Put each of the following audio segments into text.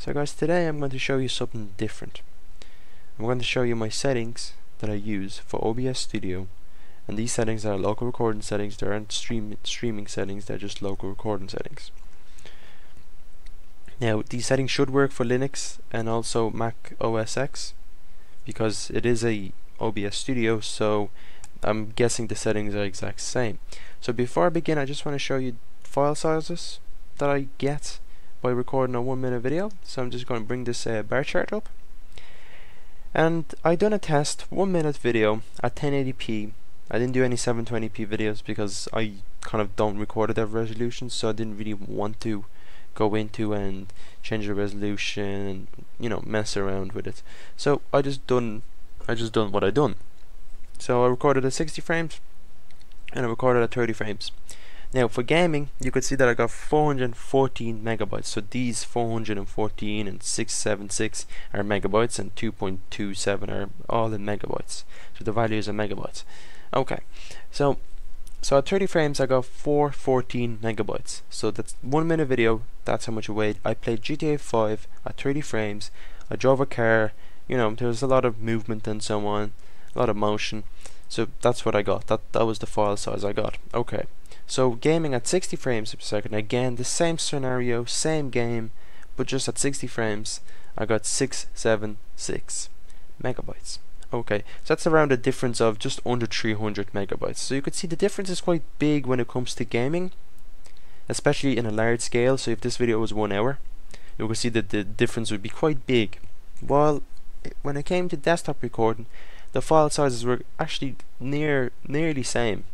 So guys, today I'm going to show you something different. I'm going to show you my settings that I use for OBS Studio and these settings are local recording settings, they aren't stream streaming settings, they're just local recording settings. Now these settings should work for Linux and also Mac OS X because it is a OBS Studio so I'm guessing the settings are exact same. So before I begin I just want to show you file sizes that I get by recording a one minute video so I'm just going to bring this uh, bar chart up. And I done a test one minute video at 1080p I didn't do any 720p videos because I kind of don't record at that resolution so I didn't really want to go into and change the resolution and you know mess around with it. So I just done I just done what I done. So I recorded at 60 frames and I recorded at 30 frames now for gaming, you could see that I got 414 megabytes. So these 414 and 676 are megabytes and 2.27 are all in megabytes. So the values are megabytes. Okay, so so at 30 frames I got 414 megabytes. So that's one minute video. That's how much it weighed. I played GTA 5 at 30 frames. I drove a car. You know, there was a lot of movement and so on, a lot of motion. So that's what I got. That that was the file size I got. Okay. So gaming at 60 frames per second, again the same scenario, same game, but just at 60 frames, I got 676 megabytes. Okay, so that's around a difference of just under 300 megabytes. So you could see the difference is quite big when it comes to gaming, especially in a large scale. So if this video was one hour, you could see that the difference would be quite big. While when it came to desktop recording, the file sizes were actually near nearly same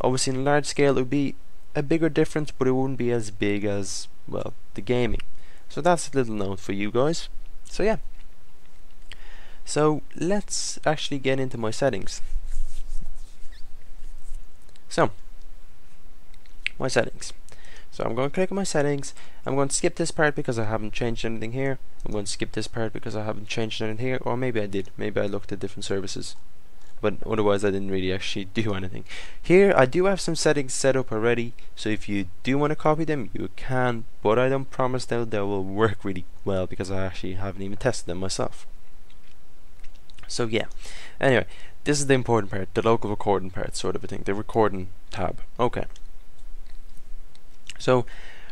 obviously in large scale it would be a bigger difference but it wouldn't be as big as well the gaming. So that's a little note for you guys. So yeah. So let's actually get into my settings. So my settings. So I'm going to click on my settings. I'm going to skip this part because I haven't changed anything here. I'm going to skip this part because I haven't changed anything here. Or maybe I did. Maybe I looked at different services but otherwise I didn't really actually do anything. Here I do have some settings set up already, so if you do want to copy them, you can, but I don't promise that they will work really well because I actually haven't even tested them myself. So yeah, anyway, this is the important part, the local recording part sort of a thing, the recording tab. Okay. So,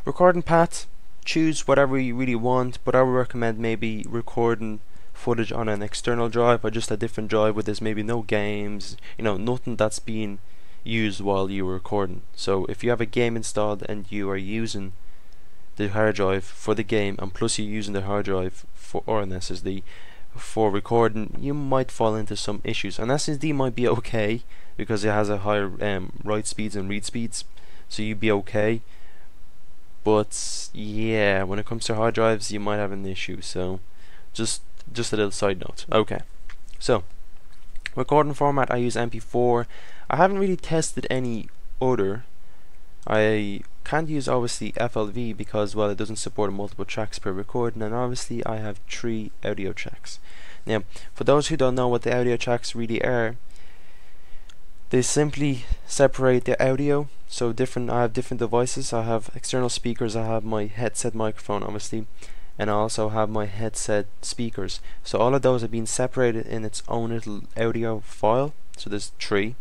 recording path, choose whatever you really want, but I would recommend maybe recording footage on an external drive or just a different drive where there's maybe no games, you know, nothing that's being used while you were recording. So if you have a game installed and you are using the hard drive for the game and plus you're using the hard drive for or an SSD for recording, you might fall into some issues. An SSD might be okay because it has a higher um, write speeds and read speeds, so you'd be okay. But yeah, when it comes to hard drives, you might have an issue. So just just a little side note. Okay, so recording format I use MP4. I haven't really tested any other. I can't use obviously FLV because well it doesn't support multiple tracks per recording and obviously I have three audio tracks. Now for those who don't know what the audio tracks really are, they simply separate the audio so different I have different devices I have external speakers I have my headset microphone obviously and I also have my headset speakers. So all of those have been separated in its own little audio file. So there's three.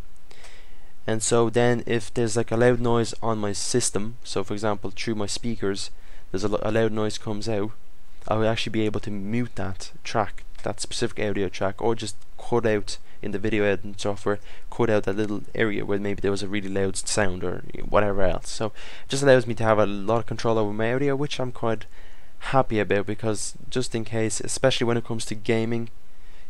And so then if there's like a loud noise on my system so for example through my speakers there's a, a loud noise comes out I will actually be able to mute that track that specific audio track or just cut out in the video editing software cut out that little area where maybe there was a really loud sound or whatever else. So it just allows me to have a lot of control over my audio which I'm quite happy about because just in case, especially when it comes to gaming,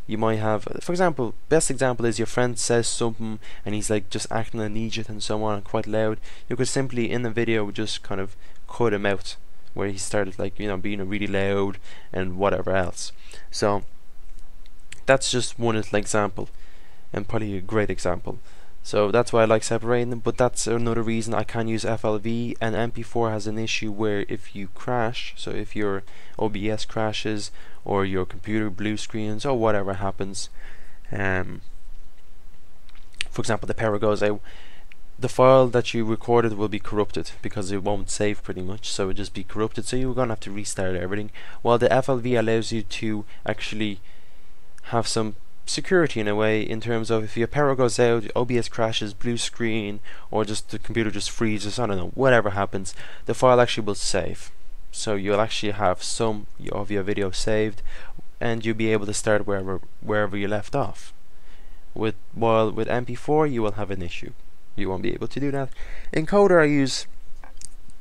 you might have, for example, best example is your friend says something and he's like just acting an idiot and so on, and quite loud. You could simply in the video just kind of cut him out where he started like you know being really loud and whatever else. So that's just one little example, and probably a great example. So that's why I like separating them, but that's another reason I can't use FLV and MP4 has an issue where if you crash, so if your OBS crashes or your computer blue screens or whatever happens, um, for example the power goes out, the file that you recorded will be corrupted because it won't save pretty much so it'll just be corrupted so you're gonna have to restart everything. While the FLV allows you to actually have some security in a way in terms of if your power goes out OBS crashes blue screen or just the computer just freezes I don't know whatever happens the file actually will save so you'll actually have some of your video saved and you'll be able to start wherever wherever you left off with while with MP4 you will have an issue you won't be able to do that. Encoder I use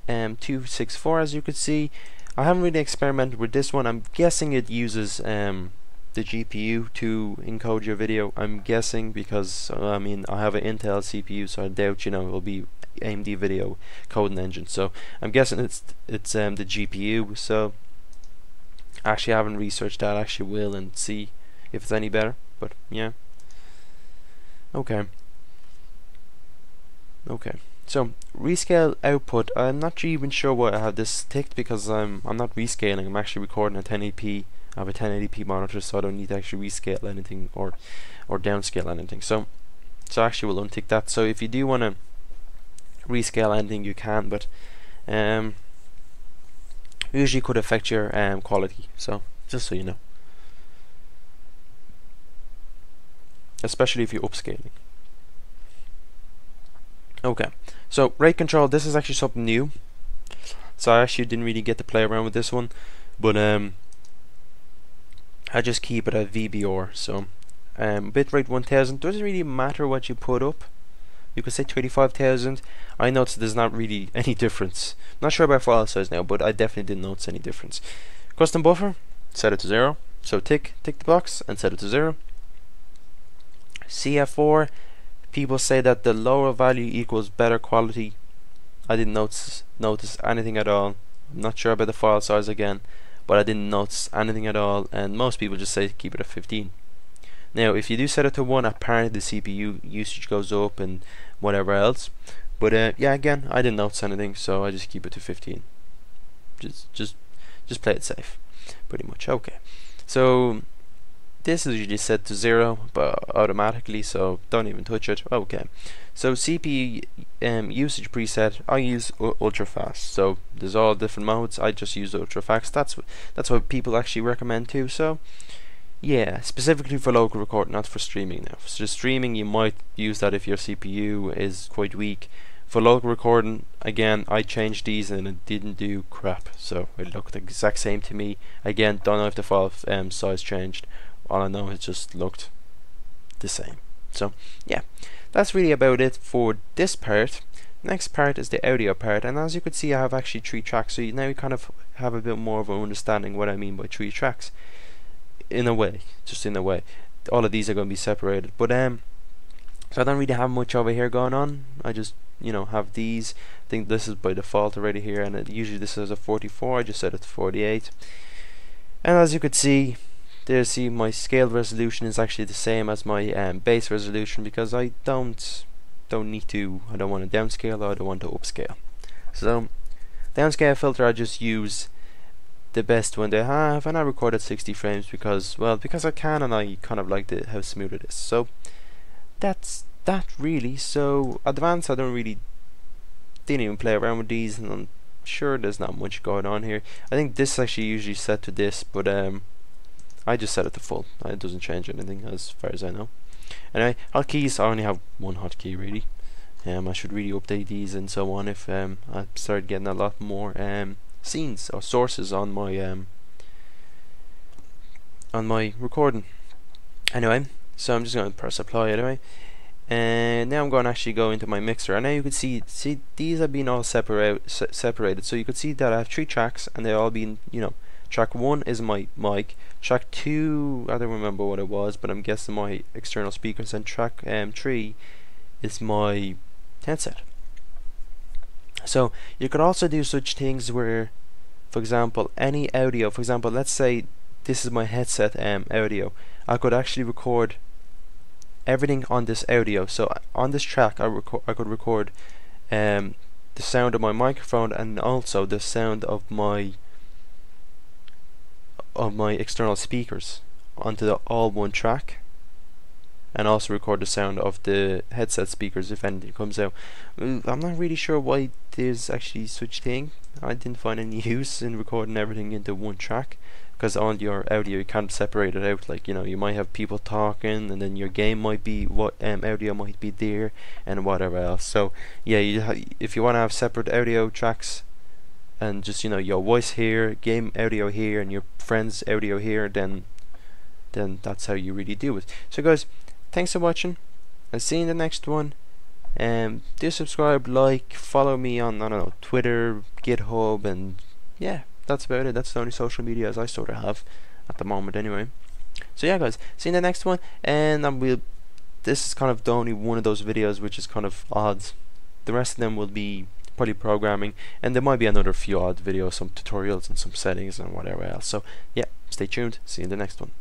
um, 264 as you could see. I haven't really experimented with this one. I'm guessing it uses um, the GPU to encode your video. I'm guessing because I mean I have an Intel CPU, so I doubt you know it'll be AMD video coding engine. So I'm guessing it's it's um, the GPU. So actually I haven't researched that. I actually will and see if it's any better. But yeah. Okay. Okay, so rescale output. I'm not even sure why I have this ticked because I'm I'm not rescaling. I'm actually recording at 1080p. I have a 1080p monitor, so I don't need to actually rescale anything or or downscale anything. So so actually we'll untick that. So if you do want to rescale anything, you can, but um, usually could affect your um, quality. So just so you know, especially if you're upscaling. Okay, so rate control, this is actually something new. So I actually didn't really get to play around with this one, but um, I just keep it at VBR. So um, bitrate 1000 doesn't really matter what you put up. You could say 25,000. I noticed there's not really any difference. Not sure about file size now, but I definitely didn't notice any difference. Custom buffer, set it to zero. So tick tick the box and set it to zero. CF4 people say that the lower value equals better quality I didn't notice notice anything at all I'm not sure about the file size again but I didn't notice anything at all and most people just say keep it at 15 now if you do set it to 1 apparently the CPU usage goes up and whatever else but uh, yeah again I didn't notice anything so I just keep it to 15 just just just play it safe pretty much okay. So this is usually set to zero but automatically so don't even touch it. Okay. So CPU um, usage preset I use ultra fast. So there's all different modes. I just use ultra fast. That's that's what people actually recommend too. So yeah specifically for local recording not for streaming now. For streaming you might use that if your CPU is quite weak. For local recording again I changed these and it didn't do crap. So it looked the exact same to me. Again don't know if the file um, size changed all I know it just looked the same. So yeah that's really about it for this part. Next part is the audio part and as you can see I have actually three tracks so now you kind of have a bit more of an understanding what I mean by three tracks. In a way just in a way. All of these are going to be separated but um so I don't really have much over here going on. I just you know have these. I think this is by default already here and it, usually this is a 44 I just set it to 48 and as you could see there see my scale resolution is actually the same as my um, base resolution because I don't don't need to. I don't want to downscale or I don't want to upscale. So downscale filter I just use the best one they have and I record at 60 frames because well because I can and I kind of like the how smooth it is. So that's that really. So advanced I don't really didn't even play around with these and I'm sure there's not much going on here. I think this is actually usually set to this but um I just set it to full. It doesn't change anything as far as I know. Anyway, hotkeys, I only have one hotkey really. Um, I should really update these and so on if um, I start getting a lot more um, scenes or sources on my um, on my recording. Anyway, so I'm just going to press apply anyway. And now I'm going to actually go into my mixer. And now you can see, see these have been all separate, se separated. So you can see that I have three tracks and they're all been, you know, Track 1 is my mic. Track 2, I don't remember what it was, but I'm guessing my external speakers. And track um, 3 is my headset. So you could also do such things where, for example, any audio, for example, let's say this is my headset um, audio. I could actually record everything on this audio. So on this track, I, I could record um, the sound of my microphone and also the sound of my of my external speakers onto the all one track and also record the sound of the headset speakers if anything comes out. Mm, I'm not really sure why there's actually such thing. I didn't find any use in recording everything into one track because on your audio you can't separate it out like you know you might have people talking and then your game might be what um, audio might be there and whatever else so yeah you if you want to have separate audio tracks and just you know your voice here game audio here and your friends audio here then then that's how you really do it so guys thanks for watching I'll see you in the next one and um, do subscribe like follow me on I don't know Twitter GitHub and yeah that's about it. That's the only social media as I sort of have at the moment, anyway. So yeah, guys, see you in the next one, and um, we'll. This is kind of the only one of those videos which is kind of odd. The rest of them will be probably programming, and there might be another few odd videos, some tutorials and some settings and whatever else. So yeah, stay tuned. See you in the next one.